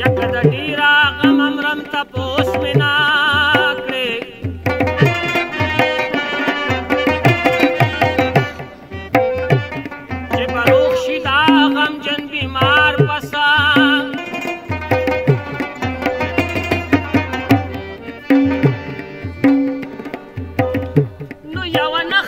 یک د ډیرا غم امرم تپوس منا کړې چې پروخ شي دا غم جن بیمار پسا نو یو نه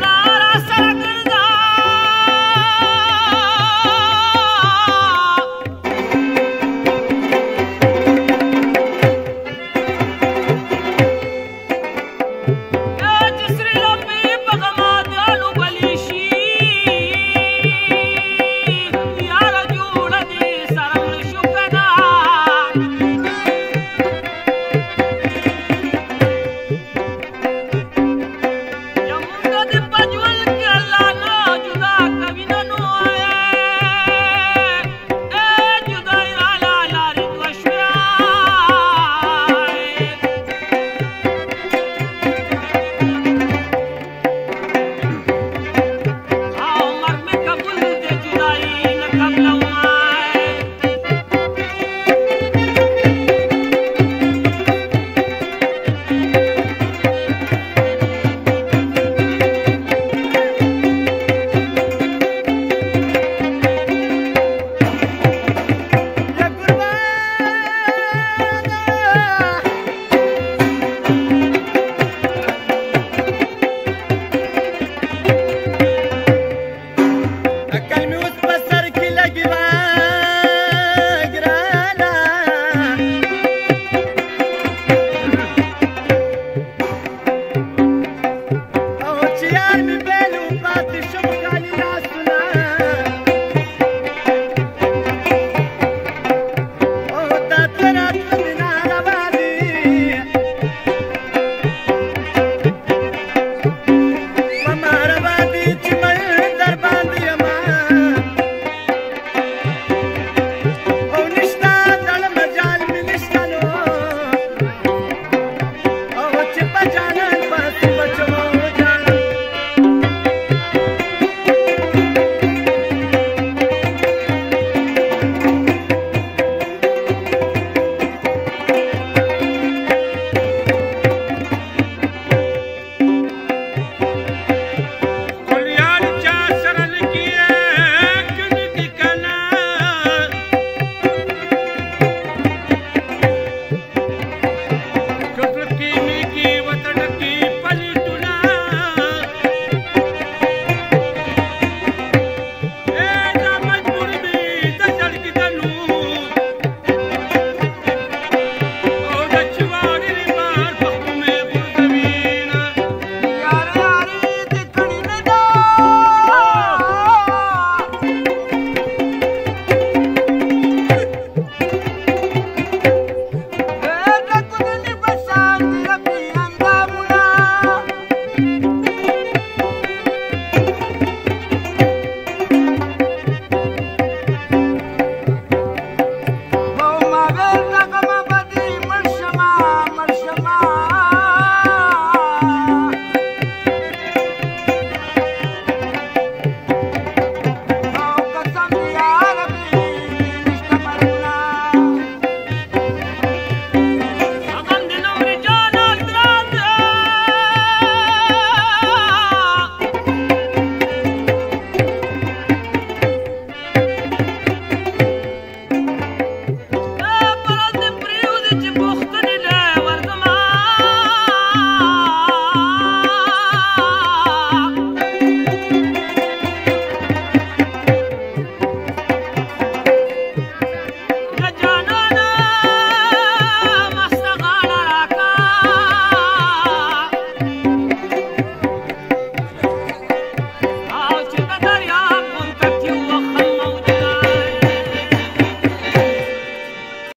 Luna.